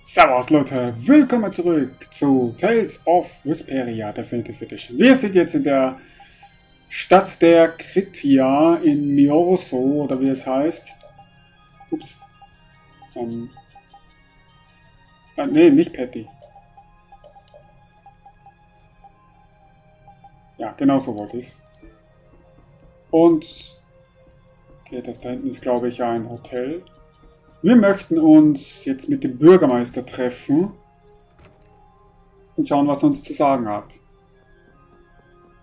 Servus Leute, willkommen zurück zu Tales of Vesperia Definitive Edition. Wir sind jetzt in der Stadt der Kritia in Miorso, oder wie es heißt. Ups. Ähm. Ah, nee, nicht Patty. Ja, genau so wollte ich es. Und... Okay, das da hinten ist, glaube ich, ein Hotel. Wir möchten uns jetzt mit dem Bürgermeister treffen und schauen, was er uns zu sagen hat.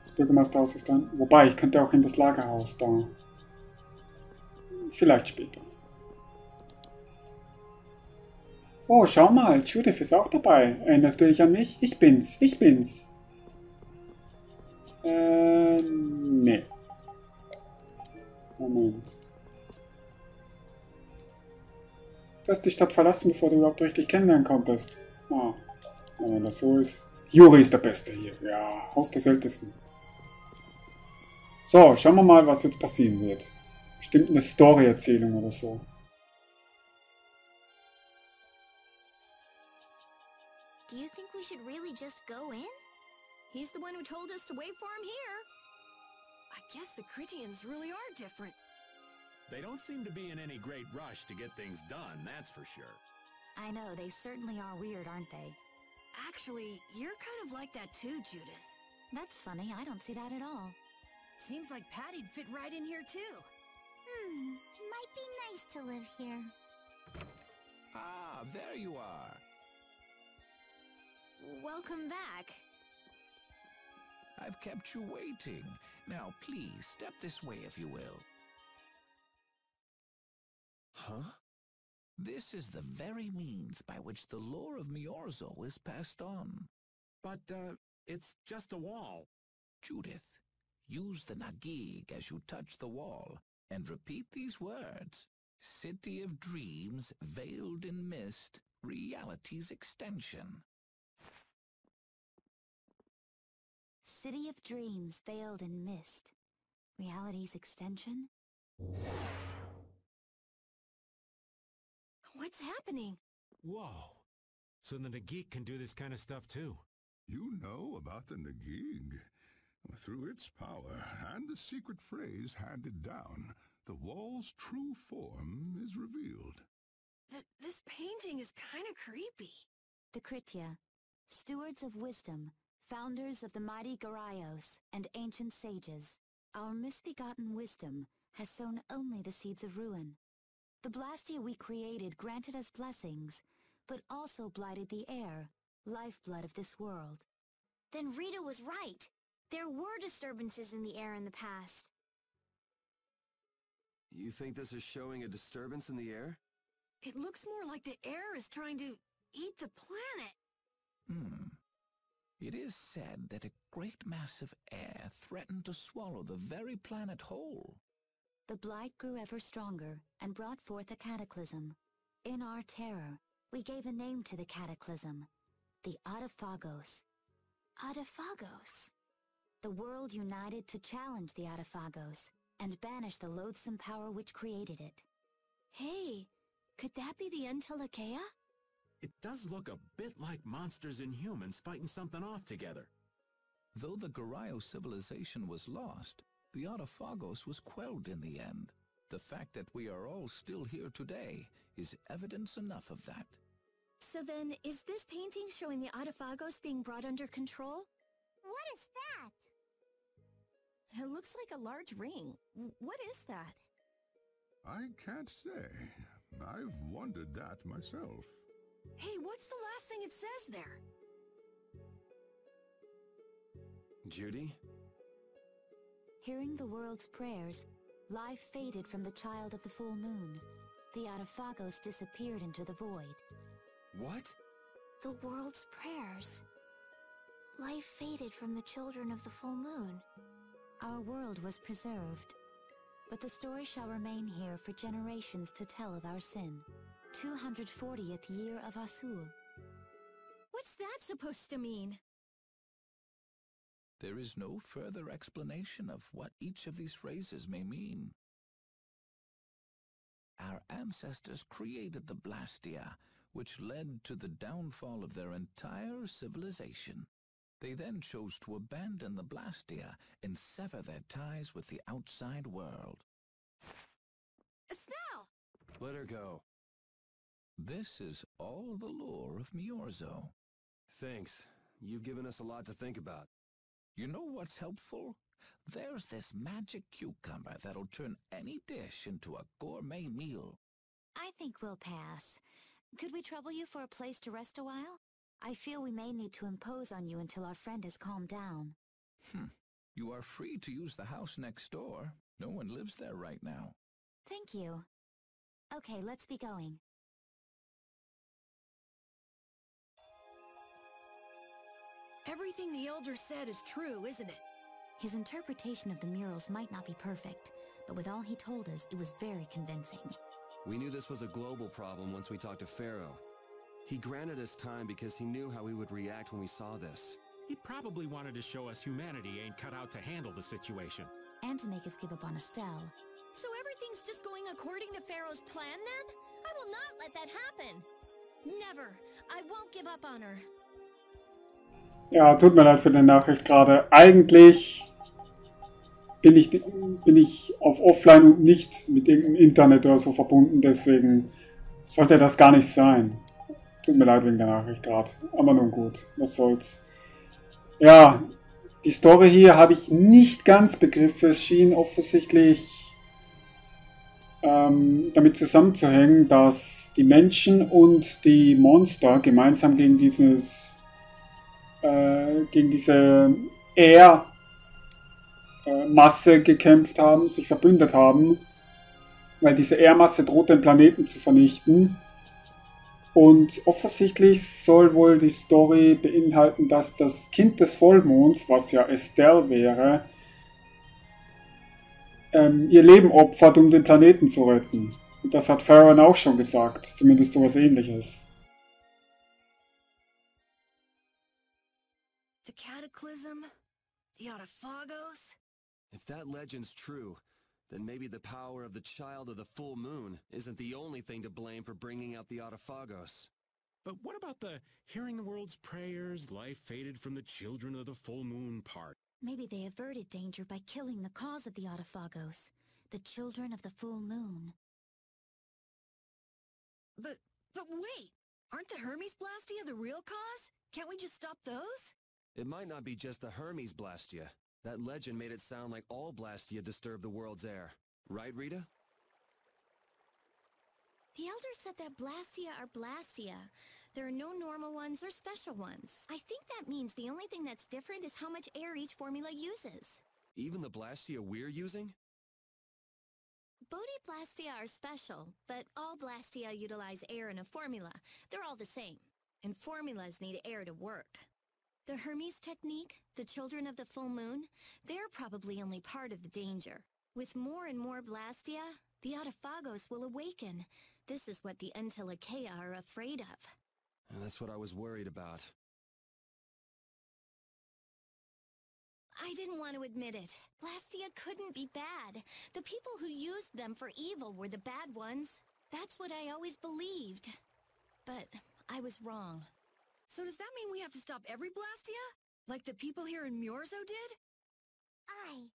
Das Bürgermeisterhaus ist dann... Wobei, ich könnte auch in das Lagerhaus da. Vielleicht später. Oh, schau mal, Judith ist auch dabei. Erinnerst du dich an mich? Ich bin's, ich bin's. Äh, nee. Moment. Du hast die Stadt verlassen, bevor du überhaupt richtig kennenlernen konntest. Ah, wenn das so ist. Juri ist der Beste hier. Ja, Haus des Ältesten. So, schauen wir mal, was jetzt passieren wird. Bestimmt eine Story-Erzählung oder so. Do you think we should really just go in? He's the one who told us to wait for him here. I guess the Critians really are different. They don't seem to be in any great rush to get things done, that's for sure. I know, they certainly are weird, aren't they? Actually, you're kind of like that too, Judith. That's funny, I don't see that at all. Seems like Patty'd fit right in here too. Hmm, it might be nice to live here. Ah, there you are. Welcome back. I've kept you waiting. Now, please, step this way if you will. Huh? This is the very means by which the lore of Myorzo is passed on. But, uh, it's just a wall. Judith, use the Nagig as you touch the wall and repeat these words. City of dreams, veiled in mist, reality's extension. City of dreams veiled in mist. Reality's extension? What's happening? Whoa. So the Nagig can do this kind of stuff too. You know about the Nagig. Through its power and the secret phrase handed down, the wall's true form is revealed. Th this painting is kind of creepy. The Kritia, stewards of wisdom, founders of the mighty Geraios and ancient sages, our misbegotten wisdom has sown only the seeds of ruin. The Blastia we created granted us blessings, but also blighted the air, lifeblood of this world. Then Rita was right. There were disturbances in the air in the past. You think this is showing a disturbance in the air? It looks more like the air is trying to eat the planet. Hmm. It is said that a great mass of air threatened to swallow the very planet whole. The blight grew ever stronger and brought forth a cataclysm. In our terror, we gave a name to the cataclysm, the Adephagos. Adephagos? The world united to challenge the Adephagos and banish the loathsome power which created it. Hey, could that be the Entelexeia? It does look a bit like monsters and humans fighting something off together. Though the Garayo civilization was lost, the Adephagos was quelled in the end. The fact that we are all still here today is evidence enough of that. So then, is this painting showing the Adephagos being brought under control? What is that? It looks like a large ring. What is that? I can't say. I've wondered that myself. Hey, what's the last thing it says there? Judy? Hearing the world's prayers, life faded from the child of the full moon. The Adephagos disappeared into the void. What? The world's prayers. Life faded from the children of the full moon. Our world was preserved, but the story shall remain here for generations to tell of our sin. 240th year of Asul. What's that supposed to mean? There is no further explanation of what each of these phrases may mean. Our ancestors created the Blastia which led to the downfall of their entire civilization. They then chose to abandon the Blastia and sever their ties with the outside world. Estelle! Let her go. This is all the lore of Myorzo. Thanks. You've given us a lot to think about. You know what's helpful? There's this magic cucumber that'll turn any dish into a gourmet meal. I think we'll pass. Could we trouble you for a place to rest a while? I feel we may need to impose on you until our friend has calmed down. Hm. You are free to use the house next door. No one lives there right now. Thank you. Okay, let's be going. Everything the Elder said is true, isn't it? His interpretation of the murals might not be perfect, but with all he told us, it was very convincing. We knew this was a global problem once we talked to Phaeroh. He granted us time because he knew how we would react when we saw this. He probably wanted to show us humanity ain't cut out to handle the situation. And to make us give up on Estelle. So everything's just going according to Phaeroh's plan then? I will not let that happen! Never! I won't give up on her. Ja, tut mir leid für die Nachricht gerade. Eigentlich bin ich, bin ich auf Offline und nicht mit irgendeinem Internet oder so verbunden, deswegen sollte das gar nicht sein. Tut mir leid wegen der Nachricht gerade. Aber nun gut, was soll's. Ja, die Story hier habe ich nicht ganz begriffen. Es schien offensichtlich ähm, damit zusammenzuhängen, dass die Menschen und die Monster gemeinsam gegen dieses äh, gegen diese Air-Masse gekämpft haben, sich verbündet haben, weil diese Air-Masse droht den Planeten zu vernichten. Und offensichtlich soll wohl die Story beinhalten, dass das Kind des Vollmonds, was ja Estelle wäre, ähm, ihr Leben opfert, um den Planeten zu retten. Und das hat Farron auch schon gesagt, zumindest sowas ähnliches. Cataclysm? The Adephagos? If that legend's true, then maybe the power of the Child of the Full Moon isn't the only thing to blame for bringing out the Adephagos. But what about the hearing the world's prayers, life faded from the children of the full moon part? Maybe they averted danger by killing the cause of the Adephagos, the children of the full moon. But, but wait! Aren't the Hermes Blastia the real cause? Can't we just stop those? It might not be just the Hermes Blastia. That legend made it sound like all Blastia disturb the world's air. Right, Rita? The Elder said that Blastia are Blastia. There are no normal ones or special ones. I think that means the only thing that's different is how much air each formula uses. Even the Blastia we're using? Bodhi Blastia are special, but all Blastia utilize air in a formula. They're all the same. And formulas need air to work. The Hermes technique, the children of the full moon, they're probably only part of the danger. With more and more Blastia, the Adephagos will awaken. This is what the Entelexeia are afraid of. And that's what I was worried about. I didn't want to admit it. Blastia couldn't be bad. The people who used them for evil were the bad ones. That's what I always believed. But I was wrong. So does that mean we have to stop every Blastia? Like the people here in Myorzo did? Aye.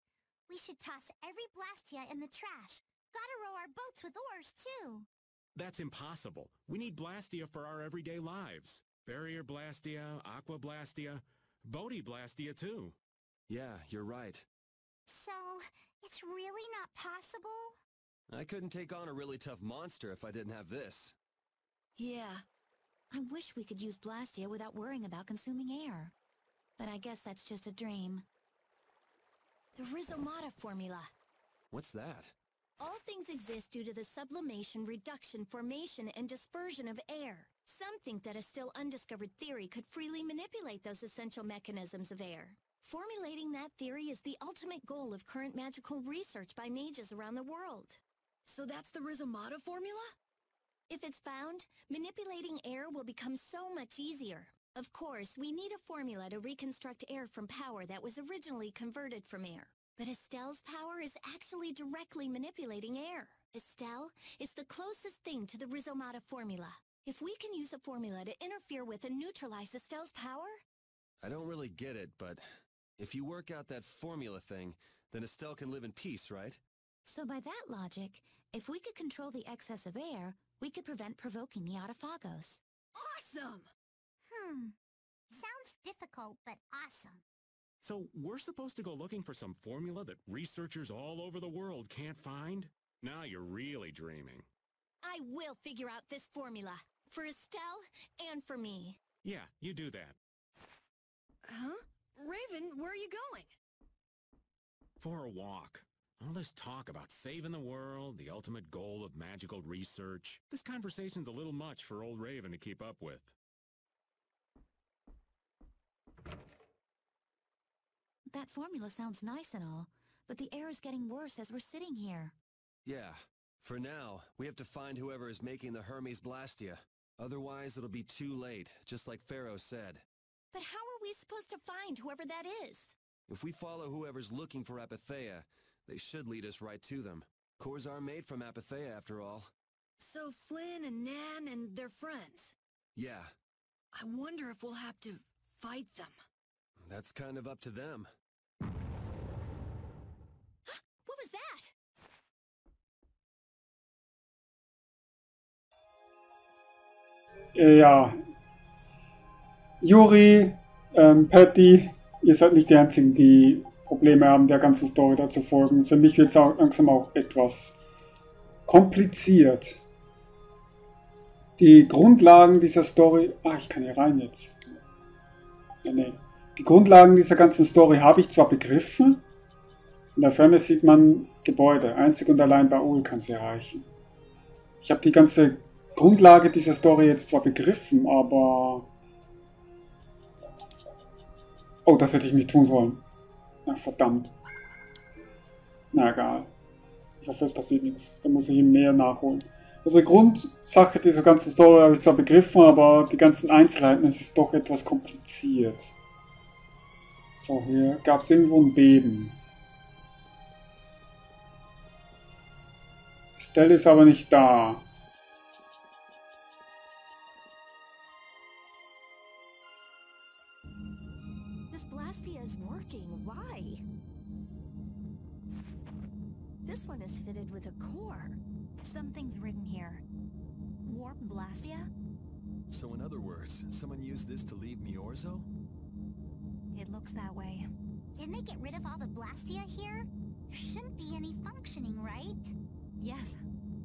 We should toss every Blastia in the trash. Gotta row our boats with oars, too. That's impossible. We need Blastia for our everyday lives. Barrier Blastia, Aqua Blastia, Bodhi Blastia too. Yeah, you're right. So, it's really not possible? I couldn't take on a really tough monster if I didn't have this. Yeah. I wish we could use Blastia without worrying about consuming air. But I guess that's just a dream. The Rizomata formula. What's that? All things exist due to the sublimation, reduction, formation, and dispersion of air. Some think that a still undiscovered theory could freely manipulate those essential mechanisms of air. Formulating that theory is the ultimate goal of current magical research by mages around the world. So that's the Rizomata formula? If it's found, manipulating air will become so much easier. Of course, we need a formula to reconstruct air from power that was originally converted from air. But Estelle's power is actually directly manipulating air. Estelle is the closest thing to the Rizomata formula. If we can use a formula to interfere with and neutralize Estelle's power? I don't really get it, but if you work out that formula thing, then Estelle can live in peace, right? So by that logic, if we could control the excess of air, we could prevent provoking the Adephagos. Awesome! Hmm. Sounds difficult, but awesome. So we're supposed to go looking for some formula that researchers all over the world can't find? Now you're really dreaming. I will figure out this formula. For Estelle and for me. Yeah, you do that. Huh? Raven, where are you going? For a walk. All this talk about saving the world, the ultimate goal of magical research. This conversation's a little much for old Raven to keep up with. That formula sounds nice and all, but the air is getting worse as we're sitting here. Yeah. For now, we have to find whoever is making the Hermes Blastia. Otherwise, it'll be too late, just like Phaeroh said. But how are we supposed to find whoever that is? If we follow whoever's looking for Apatheia, they should lead us right to them. Cores are made from Apatheia, after all. So Flynn and Nan and their friends. Yeah, I wonder if we'll have to fight them. that's kind of up to them. What was that? Äh, ja. Juri, ähm, Patty, ihr seid nicht die Einzigen, die Probleme haben, der ganzen Story da zu folgen. Für mich wird es langsam auch etwas kompliziert. Die Grundlagen dieser Story... Ah, ich kann hier rein jetzt. Ja, nee. Die Grundlagen dieser ganzen Story habe ich zwar begriffen. In der Ferne sieht man Gebäude. Einzig und allein bei Ul kann sie erreichen. Ich habe die ganze Grundlage dieser Story jetzt zwar begriffen, aber... Oh, das hätte ich nicht tun sollen. Ach, verdammt. Na egal. Ich hoffe, es passiert nichts. Da muss ich ihm mehr nachholen. Also die Grundsache dieser ganzen Story habe ich zwar begriffen, aber die ganzen Einzelheiten, es ist doch etwas kompliziert. So, hier gab es irgendwo ein Beben. Stella ist aber nicht da. Is fitted a core. Something's written here. Warp Blastia? So in other words, someone used this to leave Myorzo? It looks that way. Didn't they get rid of all the Blastia here? There shouldn't be any functioning, right? Yes,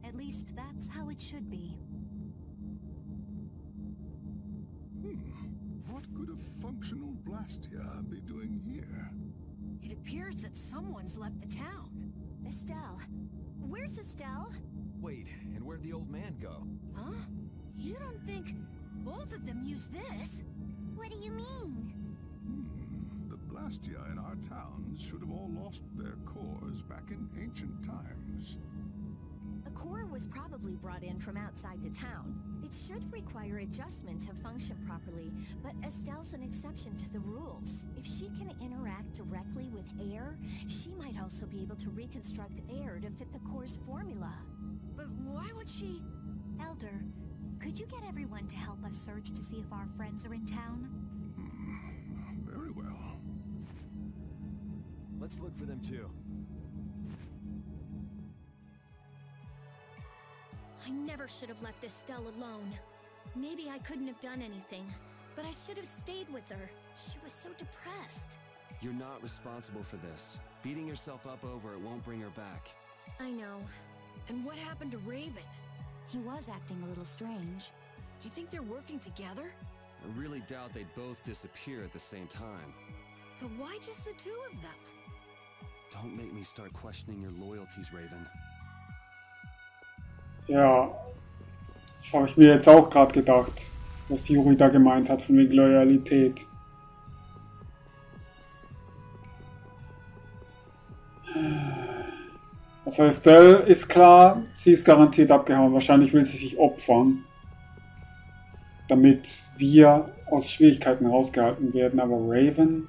at least that's how it should be. Hmm. What could a functional Blastia be doing here? It appears that someone's left the town. Estelle. Where's Estelle? Wait, and where'd the old man go? Huh? You don't think both of them used this? What do you mean? Hmm. The Blastia in our towns should have all lost their cores back in ancient times. A core was probably brought in from outside the town. It should require adjustment to function properly, but Estelle's an exception to the rules. If she can interact directly with air, she might also be able to reconstruct air to fit the core's formula. But why would she... Elder, could you get everyone to help us search to see if our friends are in town? Hmm. Very well. Let's look for them too. I never should have left Estelle alone. Maybe I couldn't have done anything, but I should have stayed with her. She was so depressed. You're not responsible for this. Beating yourself up over it won't bring her back. I know. And what happened to Raven? He was acting a little strange. Do You think they're working together? I really doubt they'd both disappear at the same time. But why just the two of them? Don't make me start questioning your loyalties, Raven. Ja, das habe ich mir jetzt auch gerade gedacht, was Juri da gemeint hat von wegen Loyalität. Also Estelle ist klar, sie ist garantiert abgehauen. Wahrscheinlich will sie sich opfern, damit wir aus Schwierigkeiten rausgehalten werden. Aber Raven,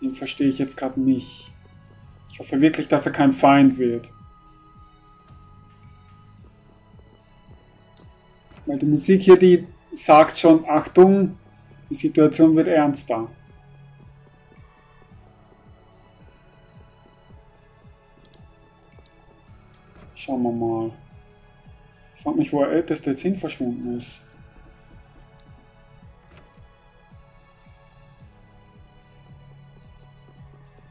den verstehe ich jetzt gerade nicht. Ich hoffe wirklich, dass er kein Feind wird. Weil die Musik hier, die sagt schon, Achtung, die Situation wird ernster. Schauen wir mal. Ich frage mich, wo der Älteste jetzt hin verschwunden ist.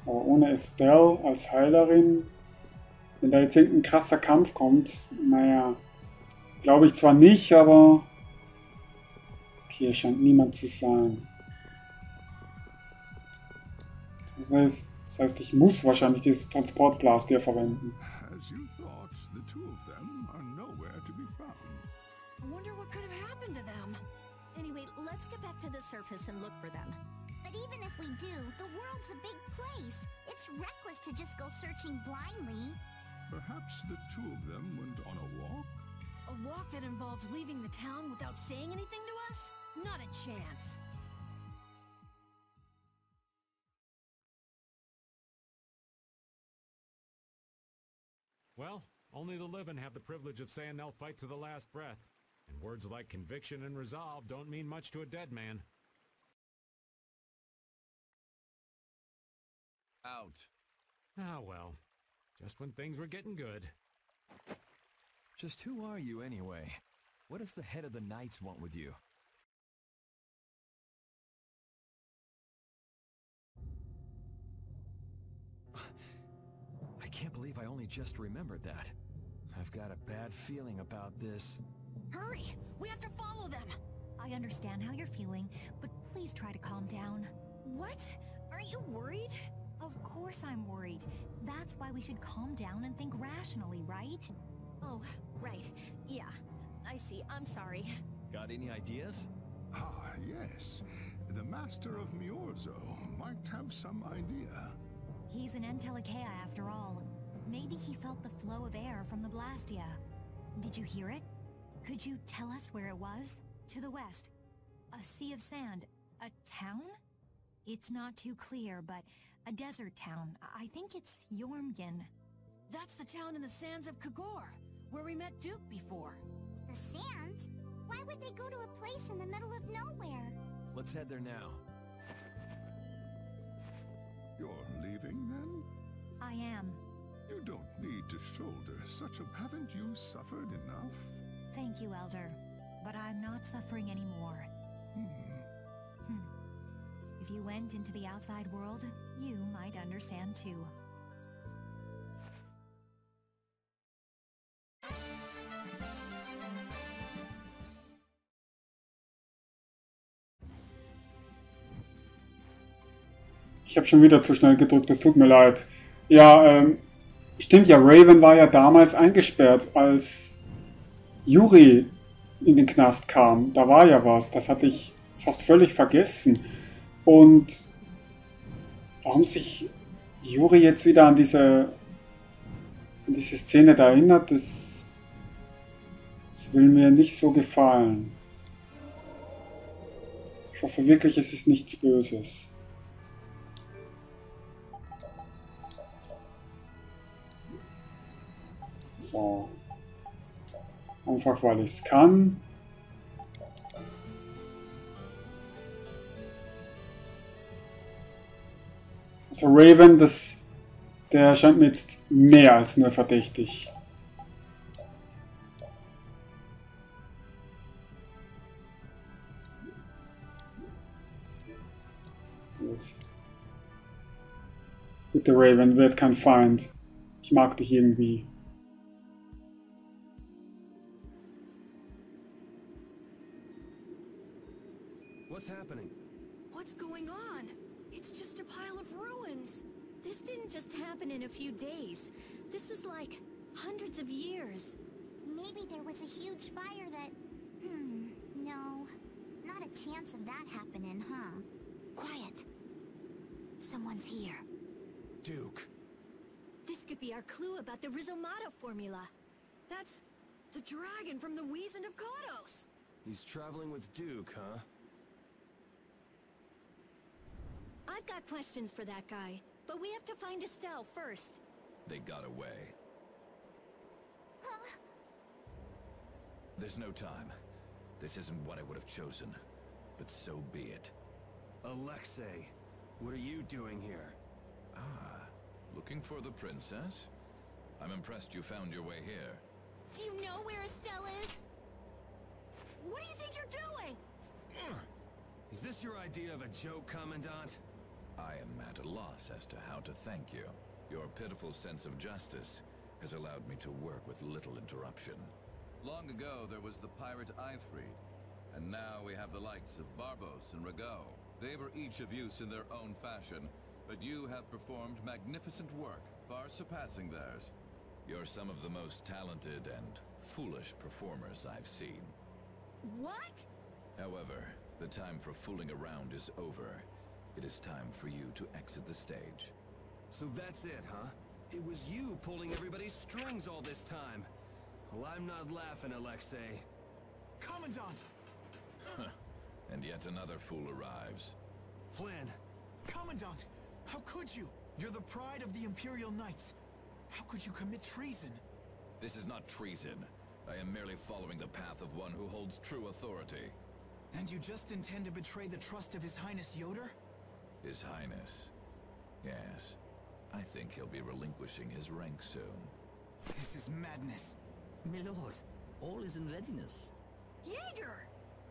Aber ohne Estelle als Heilerin, wenn da jetzt irgendein krasser Kampf kommt, naja, glaube ich zwar nicht, aber hier scheint niemand zu sein. Das heißt, das heißt ich muss wahrscheinlich dieses Transportblast hier verwenden. As you thought, the two of them are nowhere to be found. I wonder what could have happened to them. Anyway, let's get back to the surface and look for them. But even if we do, the world's a big place. It's reckless to just go searching blindly. Perhaps the two of them went on a walk? A walk that involves leaving the town without saying anything to us? Not a chance. Well, only the living have the privilege of saying they'll fight to the last breath. And words like conviction and resolve don't mean much to a dead man. Out. Ah, well. Just when things were getting good. Just who are you anyway? What does the head of the Knights want with you? I can't believe I only just remembered that. I've got a bad feeling about this. Hurry! We have to follow them! I understand how you're feeling, but please try to calm down. What? Aren't you worried? Of course I'm worried. That's why we should calm down and think rationally, right? Oh, right. Yeah. I see. I'm sorry. Got any ideas? Ah, yes. The Master of Myorzo might have some idea. He's an Entelexeia after all. Maybe he felt the flow of air from the Blastia. Did you hear it? Could you tell us where it was? To the west. A sea of sand. A town? It's not too clear, but a desert town. I think it's Yormgen. That's the town in the sands of Kogorh, where we met Duke before. The sands? Why would they go to a place in the middle of nowhere? Let's head there now. You're leaving then? I am. You don't need to shoulder such a... Haven't you suffered enough? Thank you, Elder. But I'm not suffering anymore. Hmm. Hmm. If you went into the outside world, you might understand too. Ich habe schon wieder zu schnell gedrückt, es tut mir leid. Ja, ähm, stimmt ja, Raven war ja damals eingesperrt, als Yuri in den Knast kam. Da war ja was, das hatte ich fast völlig vergessen. Und warum sich Yuri jetzt wieder an diese, an diese Szene da erinnert, das, das will mir nicht so gefallen. Ich hoffe wirklich, es ist nichts Böses. So. Einfach weil ich es kann. Also Raven, das, der erscheint mir jetzt mehr als nur verdächtig. Gut. Bitte Raven, werd kein Feind. Ich mag dich irgendwie. Of years. Maybe there was a huge fire that... Hmm, no. Not a chance of that happening, huh? Quiet. Someone's here. Duke. This could be our clue about the Rizomata formula. That's the dragon from the Weasand of Cados. He's traveling with Duke, huh? I've got questions for that guy, but we have to find Estelle first. They got away. There's no time. This isn't what I would have chosen, but so be it. Alexei, what are you doing here? Ah, looking for the princess? I'm impressed you found your way here. Do you know where Estelle is? What do you think you're doing? Is this your idea of a joke, Commandant? I am at a loss as to how to thank you. Your pitiful sense of justice has allowed me to work with little interruption. Long ago, there was the pirate Aifread, and now we have the likes of Barbos and Ragou. They were each of use in their own fashion, but you have performed magnificent work, far surpassing theirs. You're some of the most talented and foolish performers I've seen. What? However, the time for fooling around is over. It is time for you to exit the stage. So that's it, huh? It was you pulling everybody's strings all this time. Well, I'm not laughing, Alexei. Commandant! And yet another fool arrives. Flynn! Commandant! How could you? You're the pride of the Imperial Knights. How could you commit treason? This is not treason. I am merely following the path of one who holds true authority. And you just intend to betray the trust of His Highness Ioder? His Highness. Yes. I think he'll be relinquishing his rank soon. This is madness. My lord, all is in readiness. Jaeger!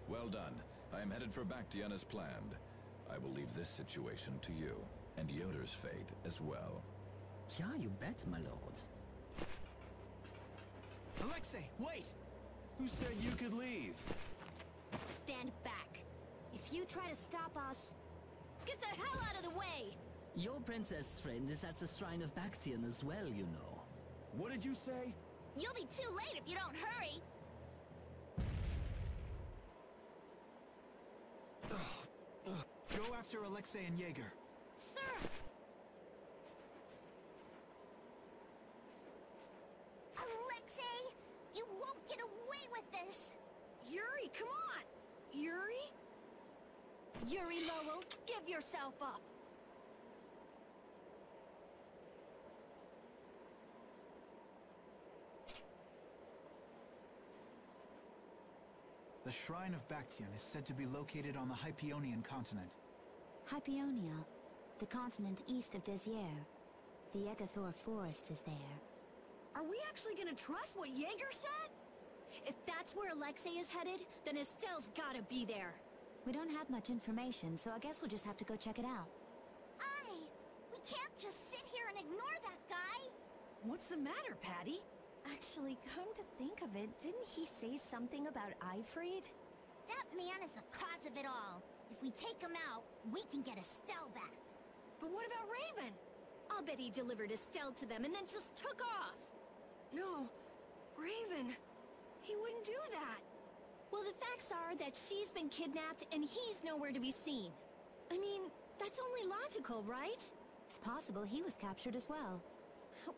Well done. I am headed for Baction as planned. I will leave this situation to you, and Ioder's fate as well. Yeah, you bet, my lord. Alexei, wait! Who said you could leave? Stand back. If you try to stop us, get the hell out of the way! Your princess friend is at the Shrine of Baction as well, you know. What did you say? You'll be too late if you don't hurry. Go after Alexei and Jaeger. Sir! Alexei, you won't get away with this. Yuri, come on! Yuri? Yuri Lowell, give yourself up! The Shrine of Baction is said to be located on the Hypionian continent. Hypionia, the continent east of Desier. The Egothor forest is there. Are we actually gonna trust what Jaeger said? If that's where Alexei is headed, then Estelle's gotta be there. We don't have much information, so I guess we'll just have to go check it out. I. We can't just sit here and ignore that guy. What's the matter, Patty? Actually, come to think of it, didn't he say something about Aifread? That man is the cause of it all. If we take him out, we can get Estelle back. But what about Raven? I'll bet he delivered Estelle to them and then just took off. No, Raven. He wouldn't do that. Well, the facts are that she's been kidnapped and he's nowhere to be seen. I mean, that's only logical, right? It's possible he was captured as well.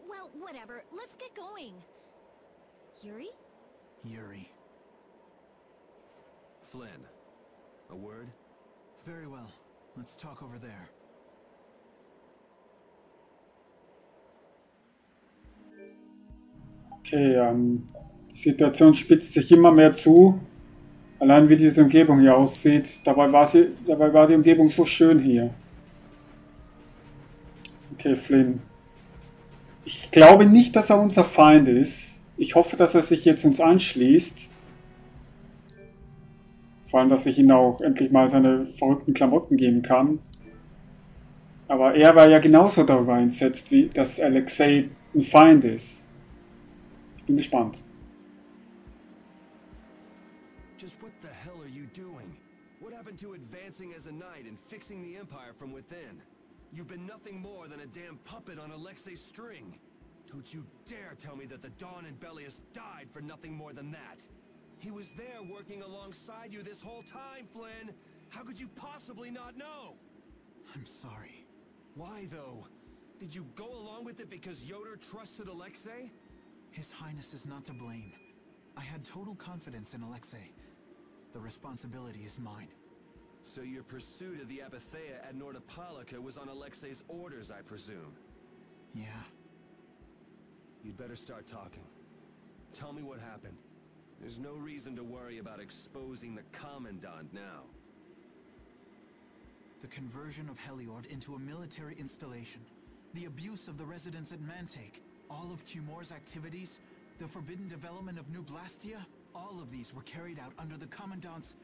Well, whatever. Let's get going. Yuri? Yuri. Flynn. A word? Very well. Let's talk over there. Okay, ähm, die Situation spitzt sich immer mehr zu. Allein wie diese Umgebung hier aussieht. Dabei war, sie, dabei war die Umgebung so schön hier. Okay, Flynn. Ich glaube nicht, dass er unser Feind ist. Ich hoffe, dass er sich jetzt uns anschließt. Vor allem, dass ich ihm auch endlich mal seine verrückten Klamotten geben kann. Aber er war ja genauso darüber entsetzt, wie dass Alexei ein Feind ist. Ich bin gespannt. Just what the hell are you doing? What happened to advancing as a knight and fixing the Empire from within? You've been nothing more than a damn puppet on Alexei's string. Don't you dare tell me that the Don and Belius died for nothing more than that. He was there working alongside you this whole time, Flynn. How could you possibly not know? I'm sorry. Why, though? Did you go along with it because Ioder trusted Alexei? His Highness is not to blame. I had total confidence in Alexei. The responsibility is mine. So your pursuit of the Apatheia at Nordopolica was on Alexei's orders, I presume? Yeah. You'd better start talking. Tell me what happened. There's no reason to worry about exposing the Commandant now. The conversion of Heliord into a military installation, the abuse of the residents at Mantaic, all of Cumore's activities, the forbidden development of New Blastia, all of these were carried out under the Commandant's...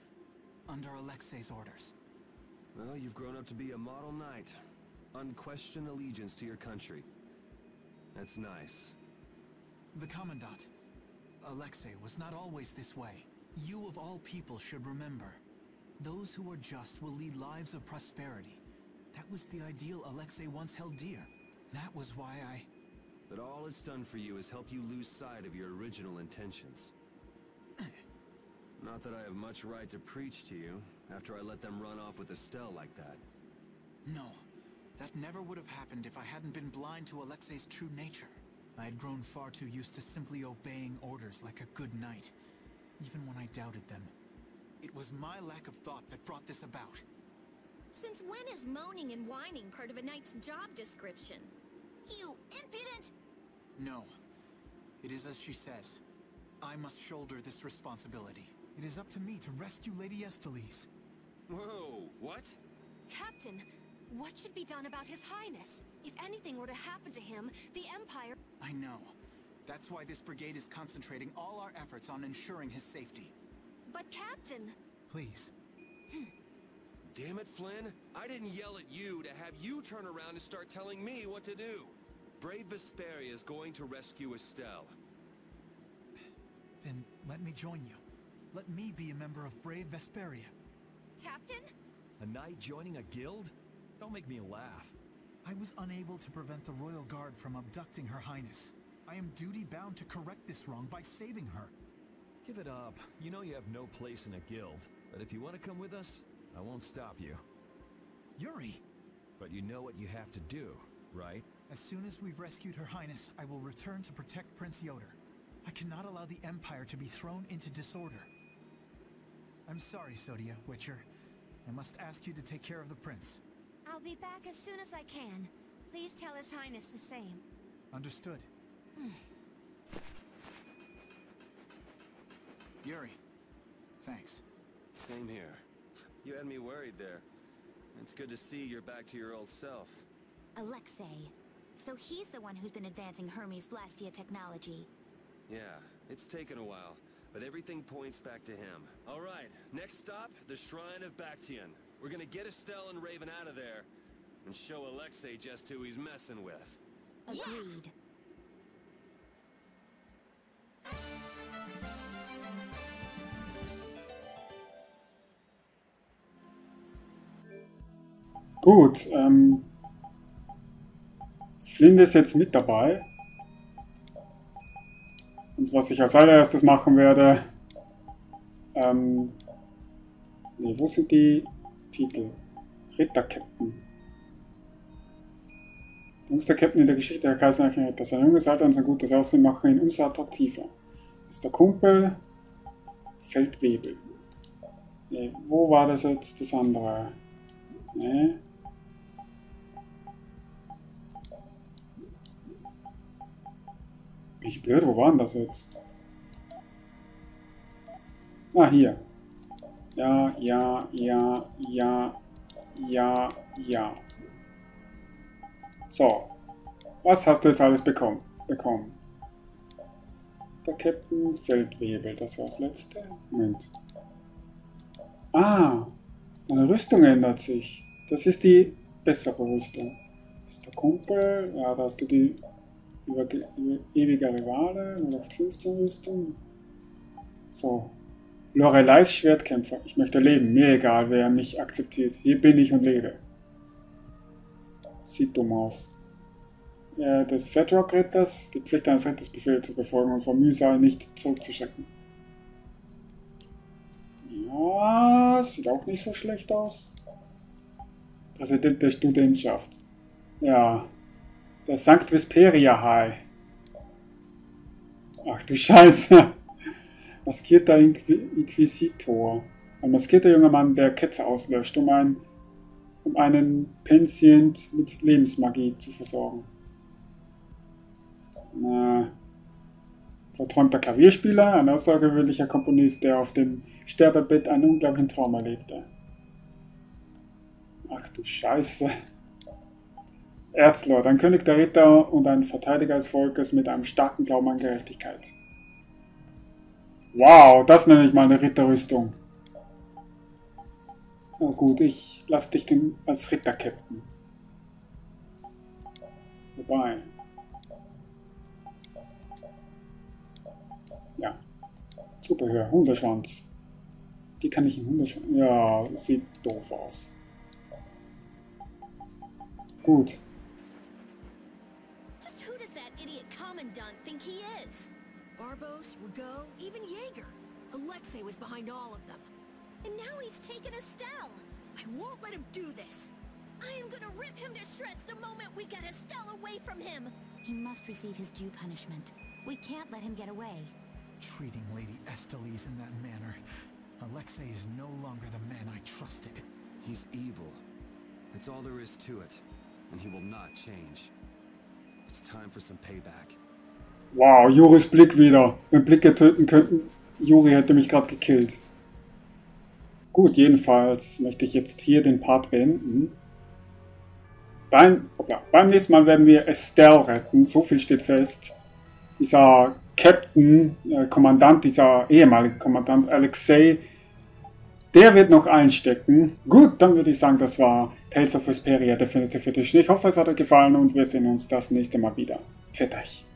under Alexei's orders. Well, you've grown up to be a model knight. Unquestioned allegiance to your country. That's nice. The Commandant. Alexei was not always this way. You of all people should remember. Those who are just will lead lives of prosperity. That was the ideal Alexei once held dear. That was why I... But all it's done for you is help you lose sight of your original intentions. Not that I have much right to preach to you, after I let them run off with Estelle like that. No. That never would have happened if I hadn't been blind to Alexei's true nature. I had grown far too used to simply obeying orders like a good knight, even when I doubted them. It was my lack of thought that brought this about. Since when is moaning and whining part of a knight's job description? You impudent! No. It is as she says. I must shoulder this responsibility. It is up to me to rescue Lady Estellise. Whoa, what? Captain, what should be done about His Highness? If anything were to happen to him, the Empire... I know. That's why this brigade is concentrating all our efforts on ensuring his safety. But Captain... Please. Hmm. Damn it, Flynn. I didn't yell at you to have you turn around and start telling me what to do. Brave Vesperia is going to rescue Estelle. Then let me join you. Let me be a member of Brave Vesperia. Captain? A knight joining a guild? Don't make me laugh. I was unable to prevent the Royal Guard from abducting Her Highness. I am duty-bound to correct this wrong by saving her. Give it up. You know you have no place in a guild. But if you want to come with us, I won't stop you. Yuri! But you know what you have to do, right? As soon as we've rescued Her Highness, I will return to protect Prince Ioder. I cannot allow the Empire to be thrown into disorder. I'm sorry, Sodia, Witcher. I must ask you to take care of the Prince. I'll be back as soon as I can. Please tell His Highness the same. Understood. Hmm. Yuri. Thanks. Same here. You had me worried there. It's good to see you're back to your old self. Alexei. So he's the one who's been advancing Hermes Blastia technology. Yeah, it's taken a while, but everything points back to him. All right, next stop, the Shrine of Baction. We're gonna get Estelle and Raven out of there, and show Alexei just who he's messing with. Agreed. Gut, ähm, Flynn ist jetzt mit dabei. Und was ich als allererstes machen werde, ähm, nee, wo sind die Titel? Ritter-Captain. Jüngster Captain in der Geschichte der Kaiserreichen Ritter. Sein junges Alter und sein gutes Aussehen machen ihn umso attraktiver. Ist der Kumpel Feldwebel. Nee, wo war das jetzt das andere? Nee. Bin ich blöd? Wo war denn das jetzt? Ah, hier. Ja, ja, ja, ja, ja, ja. So. Was hast du jetzt alles bekommen? bekommen? Der Captain Feldwebel, das war das letzte. Moment. Ah, deine Rüstung ändert sich. Das ist die bessere Rüstung. Das ist der Kumpel. Ja, da hast du die über, über ewige Rivale, 0815 Rüstung. So. Loreleis Schwertkämpfer. Ich möchte leben. Mir egal, wer mich akzeptiert. Hier bin ich und lebe. Sieht dumm aus. Ja, des Fatrock-Ritters, die Pflicht eines Ritters Befehle zu befolgen und vom Mühsal nicht zurückzuschrecken. Ja, sieht auch nicht so schlecht aus. Präsident der Studentschaft. Ja, der Sankt Vesperia High. Ach du Scheiße. Maskierter Inqu Inquisitor. Ein maskierter junger Mann, der Ketzer auslöscht, um, ein, um einen Pensient mit Lebensmagie zu versorgen. Na, Verträumter Klavierspieler, ein außergewöhnlicher Komponist, der auf dem Sterbebett einen unglaublichen Traum erlebte. Ach du Scheiße. Erzlord, ein König der Ritter und ein Verteidiger des Volkes mit einem starken Glauben an Gerechtigkeit. Wow, das nenne ich mal eine Ritterrüstung. Oh gut, ich lasse dich als Ritter-Captain. Wobei. Ja. Zubehör, Hundeschwanz. Die kann ich in Hundeschwanz. Ja, sieht doof aus. Gut. Barbos, Ragou, even Yeager. Alexei was behind all of them. And now he's taken Estelle. I won't let him do this. I am gonna rip him to shreds the moment we get Estelle away from him. He must receive his due punishment. We can't let him get away. Treating Lady Estellise in that manner. Alexei is no longer the man I trusted. He's evil. That's all there is to it. And he will not change. It's time for some payback. Wow, Juris Blick wieder. Wenn Blicke töten könnten, Juri hätte mich gerade gekillt. Gut, jedenfalls möchte ich jetzt hier den Part beenden. Beim, hoppla, beim nächsten Mal werden wir Estelle retten, so viel steht fest. Dieser Captain, äh, Kommandant, dieser ehemalige Kommandant Alexei, der wird noch einstecken. Gut, dann würde ich sagen, das war Tales of Vesperia Definitive Edition. Ich hoffe, es hat euch gefallen und wir sehen uns das nächste Mal wieder. Pfiat euch.